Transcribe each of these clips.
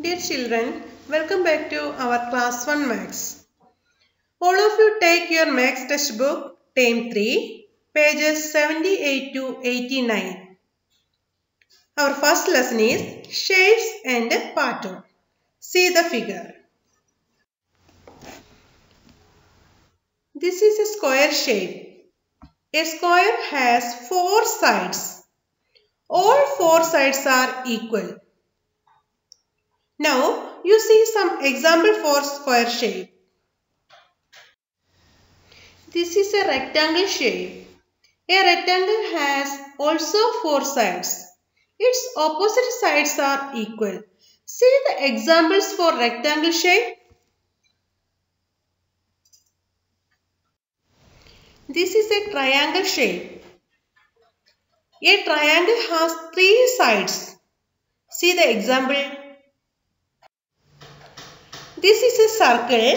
Dear children, welcome back to our class 1 maths. All of you take your maths textbook, term 3, pages 78 to 89. Our first lesson is shapes and pattern. See the figure. This is a square shape. A square has four sides. All four sides are equal. Now you see some example for square shape. This is a rectangle shape. A rectangle has also four sides. Its opposite sides are equal. See the examples for rectangle shape. This is a triangle shape. A triangle has three sides. See the example. This is a circle.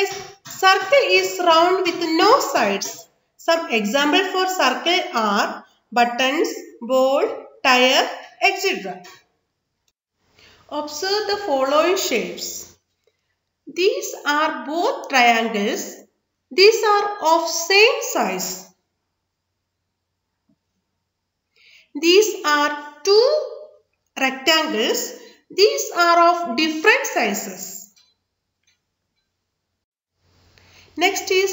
A circle is round with no sides. Some example for circle are buttons, ball, tire, etc. Observe the following shapes. These are both triangles. These are of same size. These are two rectangles. These are of different sizes. Next is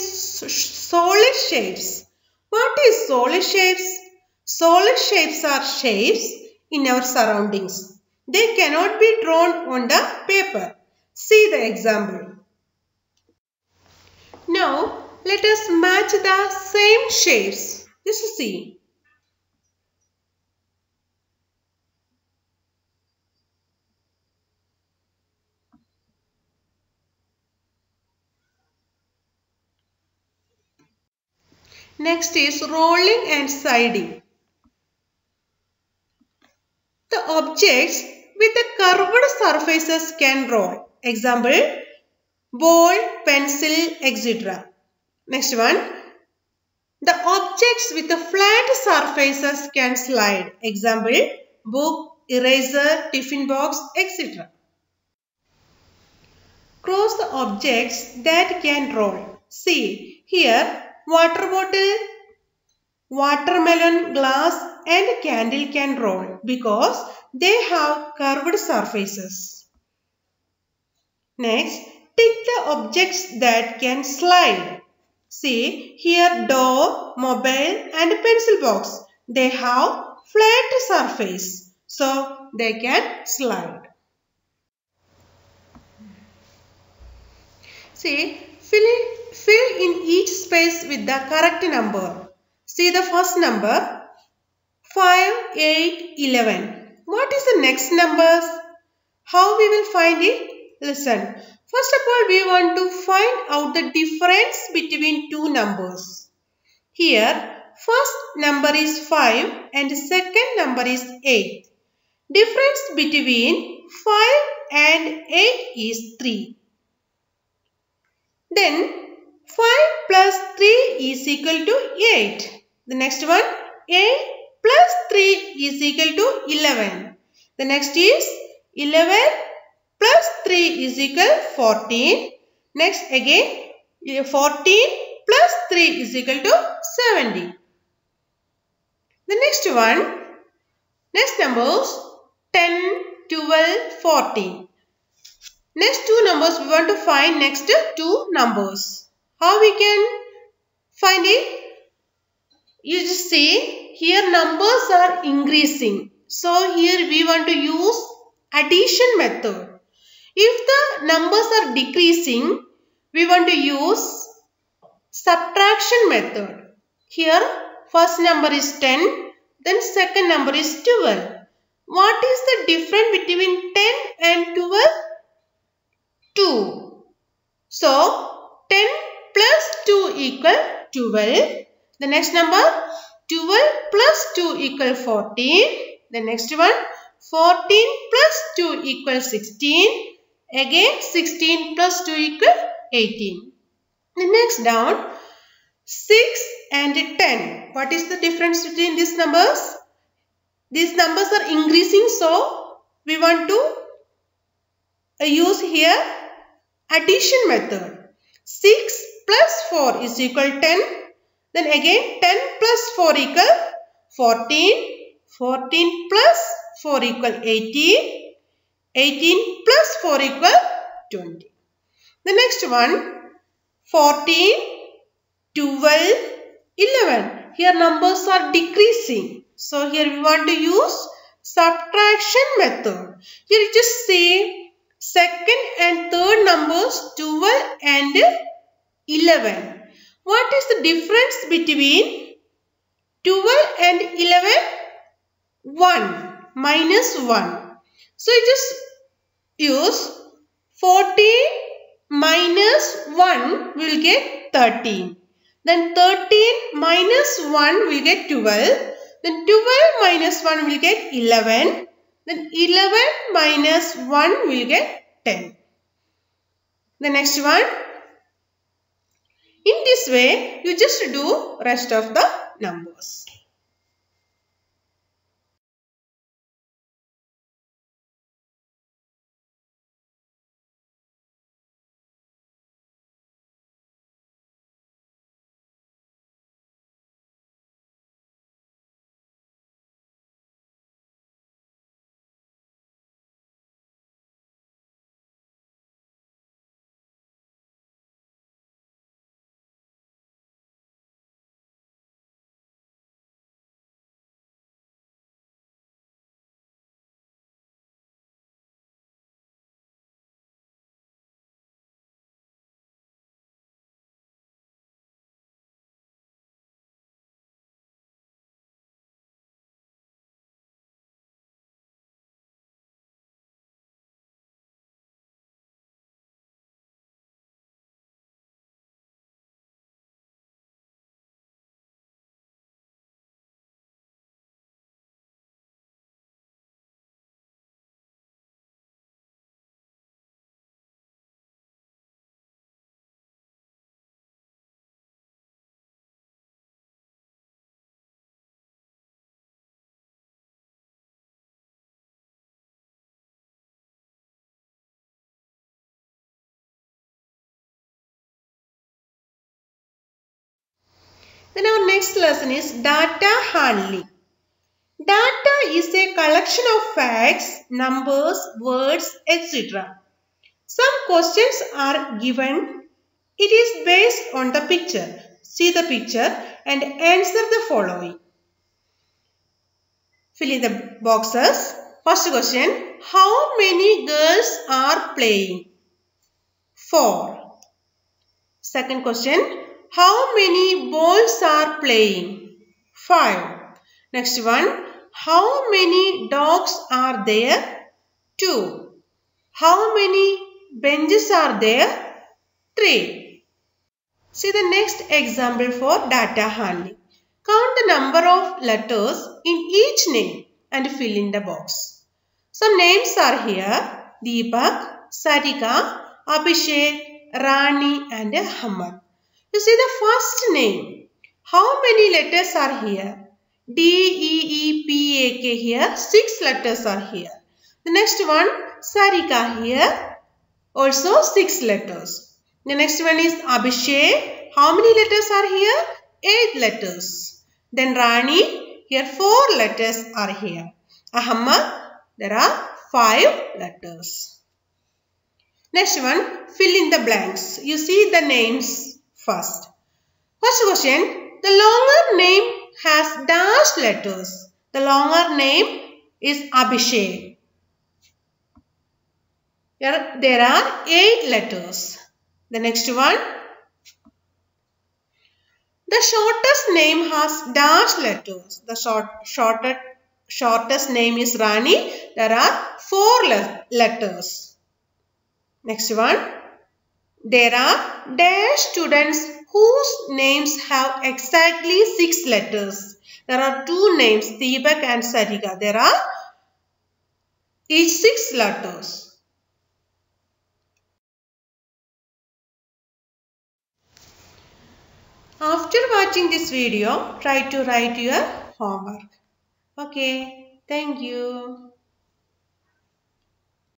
solid shapes. What is solid shapes? Solid shapes are shapes in our surroundings. They cannot be drawn on the paper. See the example. Now let us match the same shapes. Just see. Next is rolling and sliding. The objects with the curved surfaces can roll. Example, ball, pencil, etc. Next one, the objects with the flat surfaces can slide. Example, book, eraser, tiffin box, etc. Cross the objects that can roll. See, here water bottle, watermelon, glass and candle can roll because they have curved surfaces. Next, tick the objects that can slide. See here door, mobile and pencil box. They have flat surface so they can slide. See fill in, fill in each space with the correct number. See the first number 5, 8, 11. What is the next numbers? How we will find it? Listen. First of all, we want to find out the difference between two numbers. Here, first number is 5 and second number is 8. Difference between 5 and 8 is 3. Then 5 plus 3 is equal to 8. The next one 8 plus 3 is equal to 11. The next is 11 plus 3 is equal 14. Next again 14 plus 3 is equal to 70. The next one, next numbers 10, 12, 14. Next two numbers we want to find next two numbers. How we can find it? You just see here numbers are increasing. So here we want to use addition method. If the numbers are decreasing, we want to use subtraction method. Here first number is 10, then second number is 12. What is the difference between 10 and 12? 2. So 10 plus 2 equal 12. The next number 12 plus 2 equal 14. The next one 14 plus 2 equal 16. Again 16 plus 2 equal 18. The next down 6 and 10. What is the difference between these numbers? These numbers are increasing so we want to uh, use here addition method. 6 plus 4 is equal 10. Then again 10 plus 4 equal 14. 14 plus 4 equal 18. 18 plus 4 equal 20. The next one 14, 12, 11. Here numbers are decreasing. So here we want to use subtraction method. Here just say second and third numbers 12 and 11. What is the difference between 12 and 11? 1 minus 1. So you just use 14 minus 1 will get 13. Then 13 minus 1 will get 12. Then 12 minus 1 will get 11. Then 11 minus 1 will get 10. The next one. In this way, you just do rest of the numbers. Then our next lesson is data handling. Data is a collection of facts, numbers, words, etc. Some questions are given. It is based on the picture. See the picture and answer the following. Fill in the boxes. First question. How many girls are playing? Four. Second question. How many balls are playing? Five. Next one. How many dogs are there? Two. How many benches are there? Three. See the next example for data handling. Count the number of letters in each name and fill in the box. Some names are here. Deepak, Sarika, Abhishek, Rani and Hamad. You see the first name. How many letters are here? D, E, E, P, A, K here. Six letters are here. The next one, Sarika here. Also six letters. The next one is Abhishek. How many letters are here? Eight letters. Then Rani. Here four letters are here. Ahmad. There are five letters. Next one, fill in the blanks. You see the names first. First question, the longer name has dash letters. The longer name is Abhishek. Here, there are eight letters. The next one, the shortest name has dash letters. The short, shortest, shortest name is Rani. There are four le letters. Next one, there are dash students whose names have exactly six letters. There are two names, Deepak and Sarika. There are each six letters. After watching this video, try to write your homework. Okay, thank you.